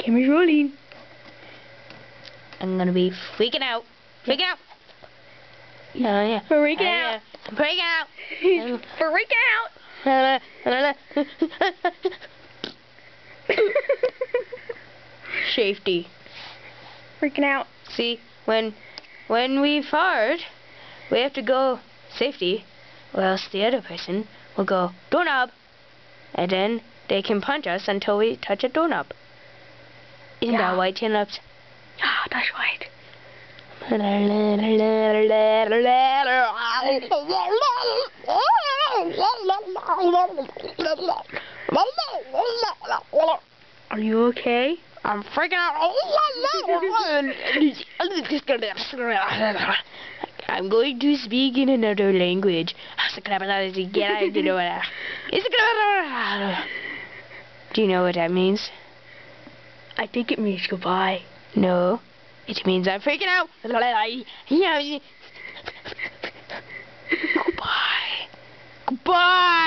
Camera's rolling. I'm gonna be freaking out. Freaking out. Yeah, yeah. Freaking Yeah, out. Freaking out. Freaking out. Safety. Freaking out. See, when when we fart, we have to go safety, or else the other person will go doorknob, and then they can punch us until we touch a doorknob. Isn't Yeah. that white chin ups? Ah, that's right. Are you okay? I'm freaking out. I'm going to speak in another language. Do you know what that means? I think it means goodbye. No, it means I'm freaking out. goodbye. Goodbye.